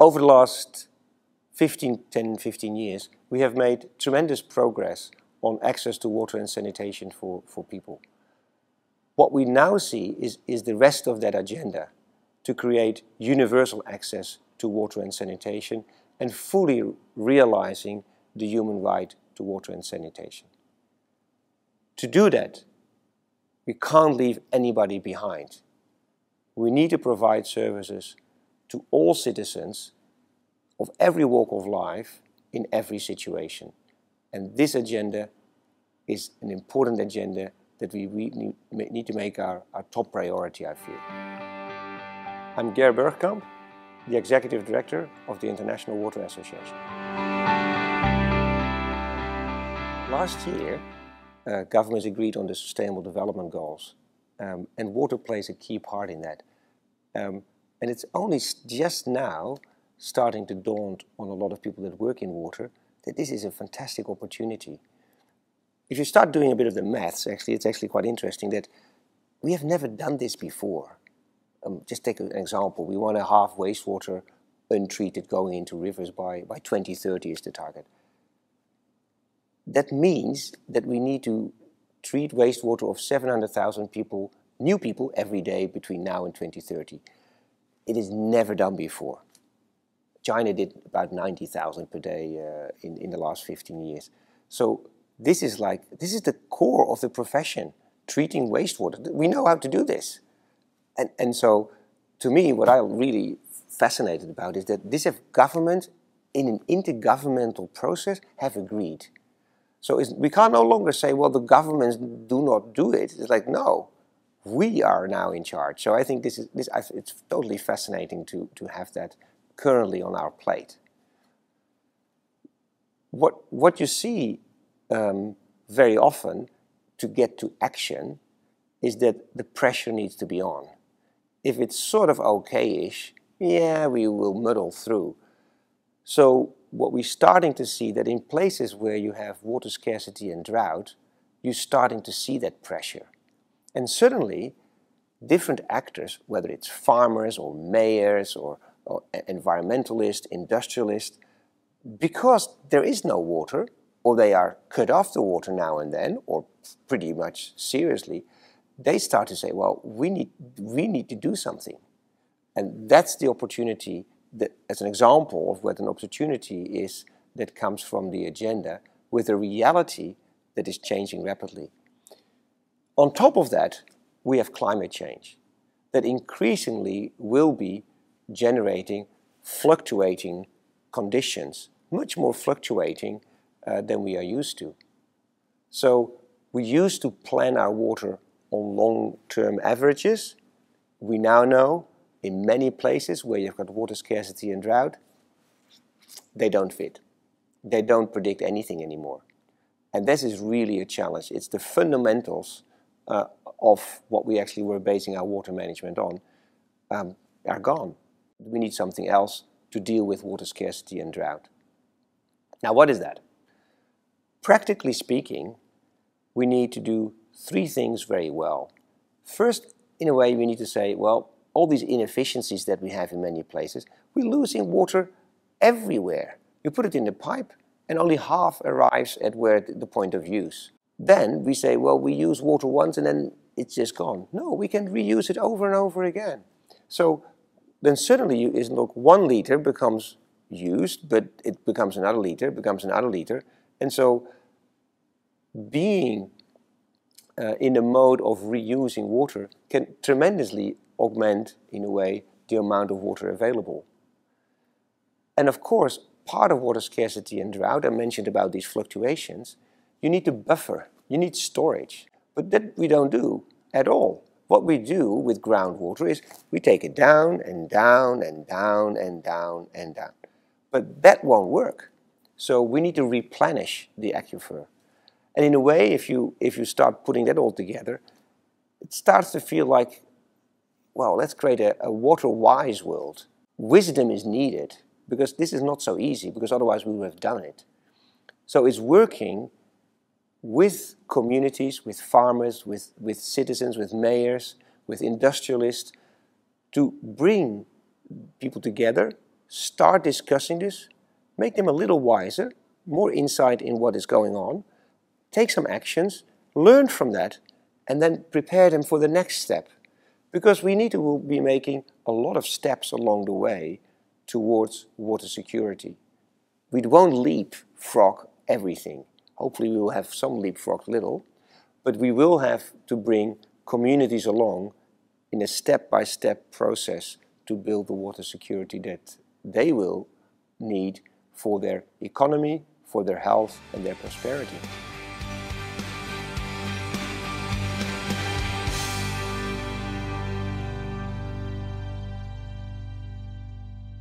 over the last 15, 10, 15 years, we have made tremendous progress on access to water and sanitation for, for people. What we now see is, is the rest of that agenda to create universal access to water and sanitation and fully realizing the human right to water and sanitation. To do that, we can't leave anybody behind. We need to provide services to all citizens of every walk of life in every situation. And this agenda is an important agenda that we need to make our, our top priority, I feel. I'm Ger Bergkamp, the Executive Director of the International Water Association. Last year, uh, governments agreed on the Sustainable Development Goals, um, and water plays a key part in that. Um, and it's only just now starting to dawn on a lot of people that work in water that this is a fantastic opportunity. If you start doing a bit of the maths, actually, it's actually quite interesting that we have never done this before. Um, just take an example. We want to halve wastewater untreated going into rivers by, by 2030 is the target. That means that we need to treat wastewater of 700,000 people, new people, every day between now and 2030. It is never done before. China did about 90,000 per day uh, in, in the last 15 years. So this is like, this is the core of the profession, treating wastewater. We know how to do this. And, and so to me, what I'm really fascinated about is that this government in an intergovernmental process have agreed. So we can't no longer say, well, the governments do not do it. It's like, no, we are now in charge. So I think this is, this, it's totally fascinating to, to have that currently on our plate. What, what you see um, very often to get to action is that the pressure needs to be on. If it's sort of okay-ish, yeah, we will muddle through. So what we're starting to see that in places where you have water scarcity and drought, you're starting to see that pressure. And suddenly, different actors, whether it's farmers or mayors or, or environmentalists, industrialists, because there is no water, or they are cut off the water now and then, or pretty much seriously, they start to say, well, we need, we need to do something. And that's the opportunity that, as an example of what an opportunity is that comes from the agenda with a reality that is changing rapidly. On top of that, we have climate change that increasingly will be generating fluctuating conditions, much more fluctuating uh, than we are used to. So we used to plan our water on long-term averages. We now know in many places where you've got water scarcity and drought, they don't fit. They don't predict anything anymore. And this is really a challenge. It's the fundamentals uh, of what we actually were basing our water management on um, are gone. We need something else to deal with water scarcity and drought. Now, what is that? Practically speaking, we need to do three things very well. First, in a way, we need to say, well, all these inefficiencies that we have in many places, we're losing water everywhere. You put it in the pipe and only half arrives at where the point of use. Then we say, well, we use water once and then it's just gone. No, we can reuse it over and over again. So then suddenly you is look one liter becomes used, but it becomes another liter, becomes another liter. And so being uh, in the mode of reusing water can tremendously augment, in a way, the amount of water available. And of course, part of water scarcity and drought, I mentioned about these fluctuations, you need to buffer, you need storage. But that we don't do at all. What we do with groundwater is we take it down and down and down and down and down. But that won't work. So we need to replenish the aquifer. And in a way, if you, if you start putting that all together, it starts to feel like well, let's create a, a water-wise world. Wisdom is needed because this is not so easy because otherwise we would have done it. So it's working with communities, with farmers, with, with citizens, with mayors, with industrialists to bring people together start discussing this, make them a little wiser, more insight in what is going on, take some actions, learn from that, and then prepare them for the next step. Because we need to be making a lot of steps along the way towards water security. We won't leapfrog everything. Hopefully we will have some leapfrog little, but we will have to bring communities along in a step-by-step -step process to build the water security that they will need for their economy, for their health and their prosperity.